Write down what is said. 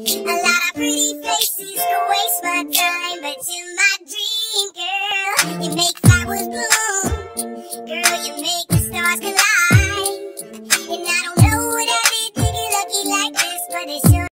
A lot of pretty faces could waste my time, but you're my dream girl. You make flowers bloom, girl. You make the stars collide. And I don't know what I did to get lucky like this, but it sure